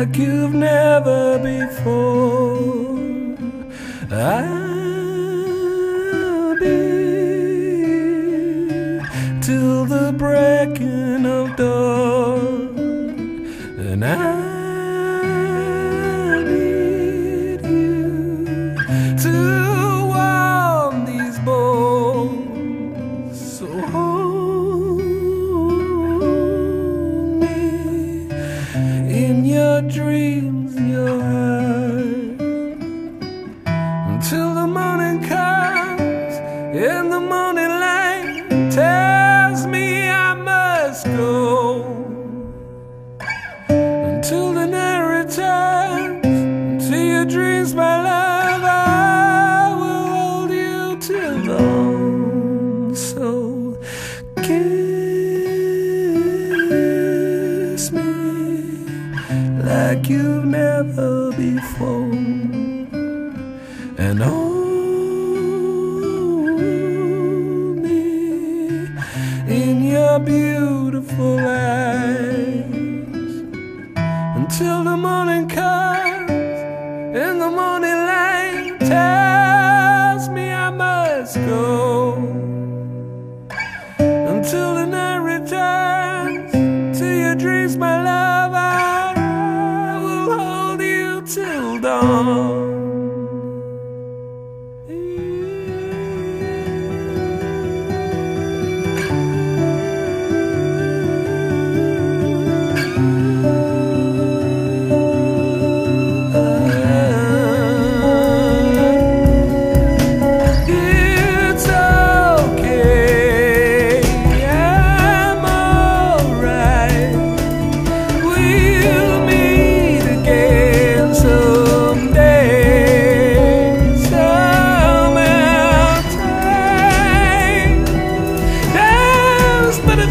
Like you've never before. I'll breaking of dawn, and I dreams, my love, I will hold you till dawn. So kiss me like you've never before, and hold me in your beautiful eyes until the morning comes and the morning light tells me I must go until the night returns to your dreams, my love. I will hold you till dawn.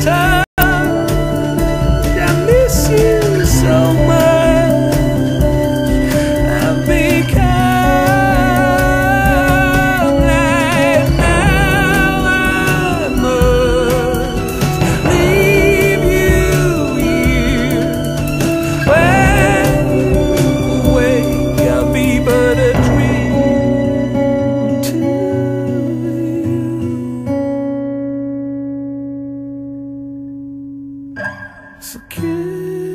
Time Secure.